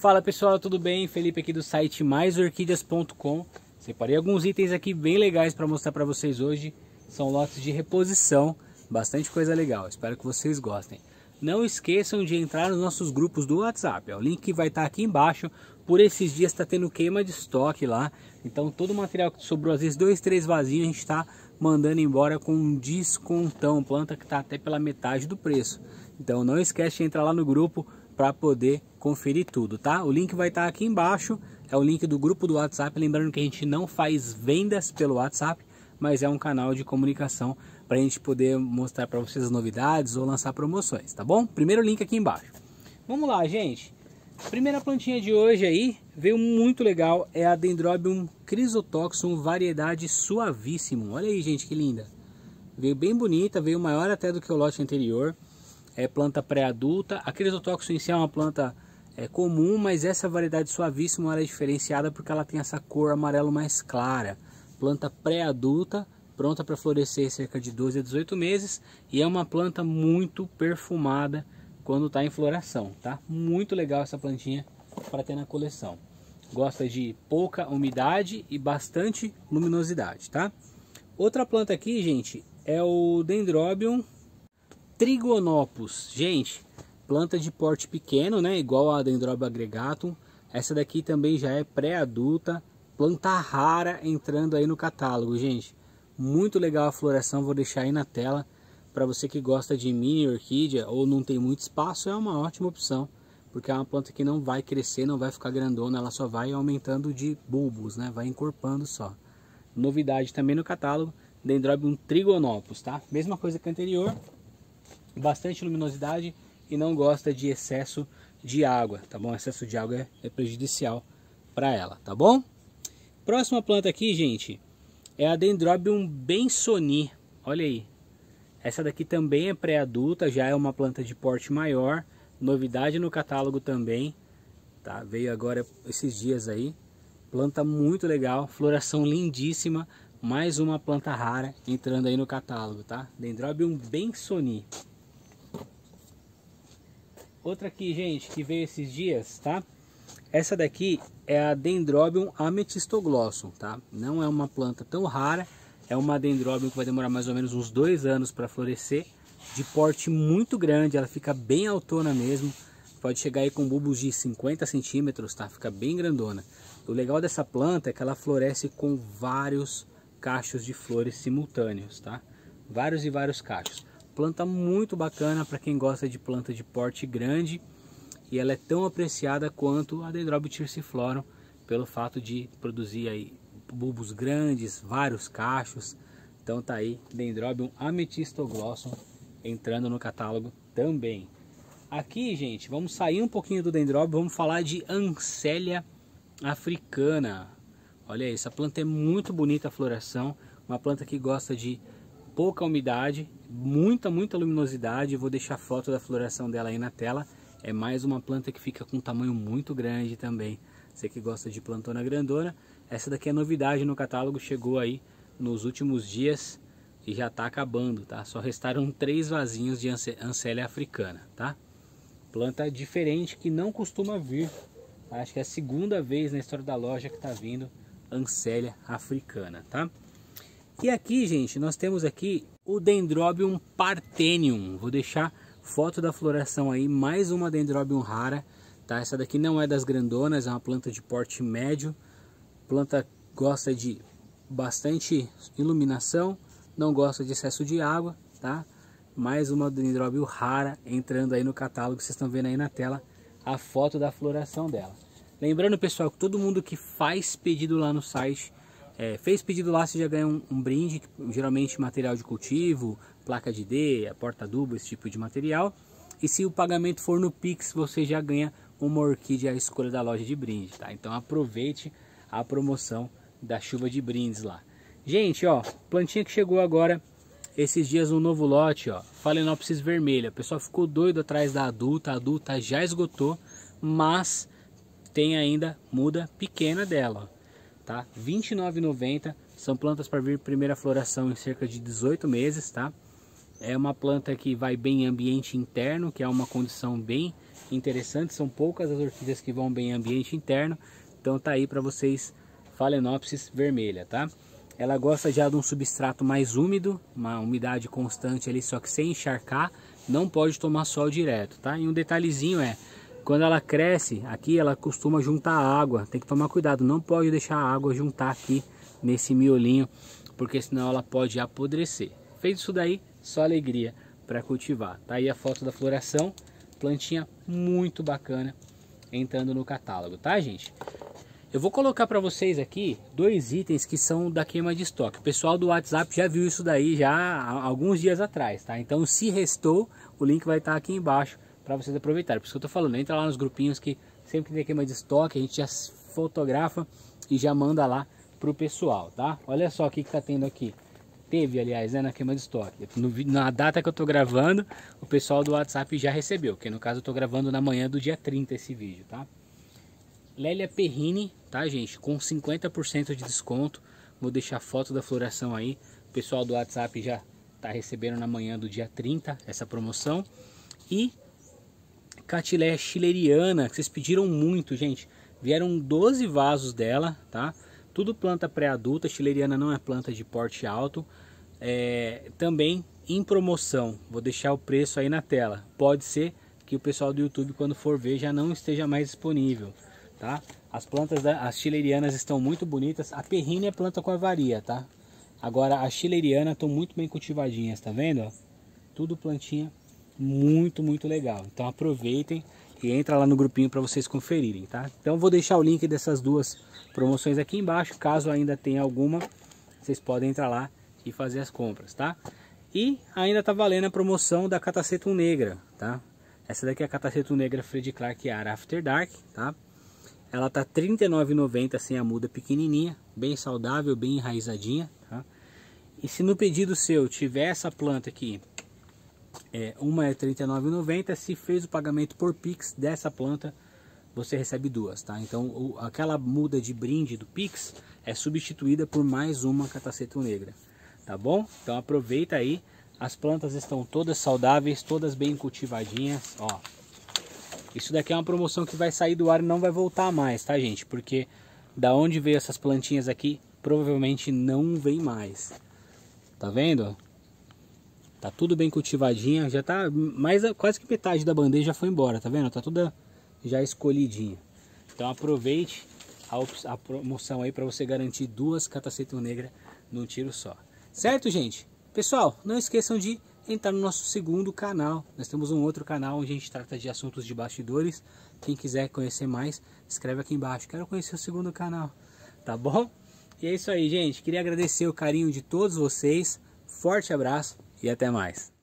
Fala pessoal, tudo bem? Felipe aqui do site maisorquídeas.com Separei alguns itens aqui bem legais para mostrar para vocês hoje. São lotes de reposição, bastante coisa legal, espero que vocês gostem. Não esqueçam de entrar nos nossos grupos do WhatsApp, o link vai estar tá aqui embaixo. Por esses dias está tendo queima de estoque lá, então todo o material que sobrou, às vezes dois, três vasinhos, a gente está mandando embora com um descontão, planta que está até pela metade do preço. Então não esquece de entrar lá no grupo para poder conferir tudo, tá? O link vai estar tá aqui embaixo, é o link do grupo do WhatsApp, lembrando que a gente não faz vendas pelo WhatsApp, mas é um canal de comunicação para a gente poder mostrar para vocês as novidades ou lançar promoções, tá bom? Primeiro link aqui embaixo. Vamos lá, gente. Primeira plantinha de hoje aí, veio muito legal, é a Dendrobium Chrysotoxum variedade suavíssimo. Olha aí, gente, que linda. Veio bem bonita, veio maior até do que o lote anterior é planta pré-adulta. A crisotóxico em si é uma planta é, comum, mas essa variedade suavíssima é diferenciada porque ela tem essa cor amarelo mais clara. Planta pré-adulta, pronta para florescer cerca de 12 a 18 meses e é uma planta muito perfumada quando está em floração, tá? Muito legal essa plantinha para ter na coleção. Gosta de pouca umidade e bastante luminosidade, tá? Outra planta aqui, gente, é o Dendrobium Trigonopus, gente, planta de porte pequeno, né? Igual a Dendrobium agregatum. Essa daqui também já é pré-adulta, planta rara entrando aí no catálogo, gente. Muito legal a floração, vou deixar aí na tela. Para você que gosta de mini orquídea ou não tem muito espaço, é uma ótima opção. Porque é uma planta que não vai crescer, não vai ficar grandona, ela só vai aumentando de bulbos, né? Vai encorpando só. Novidade também no catálogo, Dendrobium trigonopus, tá? Mesma coisa que anterior, bastante luminosidade e não gosta de excesso de água, tá bom? Excesso de água é, é prejudicial para ela, tá bom? Próxima planta aqui, gente, é a Dendrobium bensoni. Olha aí. Essa daqui também é pré-adulta, já é uma planta de porte maior. Novidade no catálogo também, tá? Veio agora esses dias aí. Planta muito legal, floração lindíssima. Mais uma planta rara entrando aí no catálogo, tá? Dendrobium bensoni. Outra aqui, gente, que veio esses dias, tá? Essa daqui é a Dendrobium amethystoglossum, tá? Não é uma planta tão rara, é uma Dendrobium que vai demorar mais ou menos uns dois anos para florescer, de porte muito grande, ela fica bem autona mesmo, pode chegar aí com bulbos de 50 centímetros, tá? Fica bem grandona. O legal dessa planta é que ela floresce com vários cachos de flores simultâneos, tá? Vários e vários cachos. Planta muito bacana para quem gosta de planta de porte grande e ela é tão apreciada quanto a Dendrobium tirciflorum pelo fato de produzir aí bulbos grandes, vários cachos. Então tá aí Dendrobium amethystoglossum entrando no catálogo também. Aqui, gente, vamos sair um pouquinho do Dendrobium, vamos falar de Ancelia africana. Olha aí, essa planta é muito bonita a floração, uma planta que gosta de pouca umidade, muita, muita luminosidade. Vou deixar foto da floração dela aí na tela. É mais uma planta que fica com um tamanho muito grande também. Você que gosta de plantona grandona, essa daqui é novidade no catálogo, chegou aí nos últimos dias e já está acabando, tá? Só restaram três vasinhos de Ancélia africana, tá? Planta diferente que não costuma vir. Acho que é a segunda vez na história da loja que está vindo Ancélia africana, tá? E aqui, gente, nós temos aqui o Dendrobium parthenium. Vou deixar foto da floração aí, mais uma Dendrobium rara, tá? Essa daqui não é das grandonas, é uma planta de porte médio. Planta gosta de bastante iluminação, não gosta de excesso de água, tá? Mais uma Dendrobium rara entrando aí no catálogo, vocês estão vendo aí na tela a foto da floração dela. Lembrando, pessoal, que todo mundo que faz pedido lá no site é, fez pedido lá, você já ganha um, um, brinde, geralmente material de cultivo, placa de D, porta-adubo, esse tipo de material. E se o pagamento for no Pix, você já ganha uma orquídea à escolha da loja de brinde, tá? Então aproveite a promoção da chuva de brindes lá. Gente, ó, plantinha que chegou agora esses dias um novo lote, ó, Phalaenopsis vermelha. O pessoal ficou doido atrás da adulta, a adulta já esgotou, mas tem ainda muda pequena dela, ó tá? R$ 29,90. São plantas para vir primeira floração em cerca de 18 meses, tá? É uma planta que vai bem em ambiente interno, que é uma condição bem interessante, são poucas as orquídeas que vão bem em ambiente interno, então tá aí para vocês Phalaenopsis vermelha, tá? Ela gosta já de um substrato mais úmido, uma umidade constante ali, só que sem encharcar, não pode tomar sol direto, tá? E um detalhezinho é, quando ela cresce, aqui ela costuma juntar água, tem que tomar cuidado, não pode deixar a água juntar aqui nesse miolinho, porque senão ela pode apodrecer. Feito isso daí, só alegria para cultivar. Tá aí a foto da floração, plantinha muito bacana entrando no catálogo, tá gente? Eu vou colocar para vocês aqui dois itens que são da queima de estoque. O pessoal do WhatsApp já viu isso daí já há alguns dias atrás, tá? Então se restou, o link vai estar aqui embaixo para vocês aproveitarem. Por isso que eu tô falando, entra lá nos grupinhos que sempre que tem queima de estoque, a gente já fotografa e já manda lá pro pessoal, tá? Olha só o que que tá tendo aqui. Teve, aliás, né, na queima de estoque. No, na data que eu tô gravando, o pessoal do WhatsApp já recebeu, que no caso eu tô gravando na manhã do dia 30 esse vídeo, tá? Lélia Perrini, tá gente? Com 50% de desconto. Vou deixar a foto da floração aí. O pessoal do WhatsApp já tá recebendo na manhã do dia 30 essa promoção. E Catileia chileriana, que vocês pediram muito, gente. Vieram 12 vasos dela, tá? Tudo planta pré-adulta, chileriana não é planta de porte alto. É, também em promoção, vou deixar o preço aí na tela. Pode ser que o pessoal do YouTube, quando for ver, já não esteja mais disponível tá? As plantas, da, as chilerianas estão muito bonitas. A perrine é planta com avaria, tá? Agora, a chileriana estão muito bem cultivadinhas, tá vendo? Tudo plantinha muito, muito legal. Então aproveitem e entra lá no grupinho para vocês conferirem, tá? Então vou deixar o link dessas duas promoções aqui embaixo. Caso ainda tenha alguma, vocês podem entrar lá e fazer as compras, tá? E ainda tá valendo a promoção da Catacetum Negra, tá? Essa daqui é a Catacetum Negra Fred Clark Ara After Dark, tá? Ela tá R$ 39,90 sem a muda pequenininha, bem saudável, bem enraizadinha. Tá? E se no pedido seu tiver essa planta aqui, é, uma é R$ 39,90, se fez o pagamento por Pix dessa planta, você recebe duas, tá? Então o, aquela muda de brinde do Pix é substituída por mais uma cataceto negra, tá bom? Então aproveita aí, as plantas estão todas saudáveis, todas bem cultivadinhas, ó. Isso daqui é uma promoção que vai sair do ar e não vai voltar mais, tá gente? Porque da onde veio essas plantinhas aqui, provavelmente não vem mais. Tá vendo? Tá tudo bem cultivadinha, já tá mais quase que metade da bandeja foi embora, tá vendo? Tá toda já escolhidinha. Então aproveite a, a promoção aí para você garantir duas catacetas negras num tiro só. Certo, gente? Pessoal, não esqueçam de entrar no nosso segundo canal. Nós temos um outro canal onde a gente trata de assuntos de bastidores. Quem quiser conhecer mais, escreve aqui embaixo. Quero conhecer o segundo canal, tá bom? E é isso aí, gente. Queria agradecer o carinho de todos vocês. Forte abraço e até mais.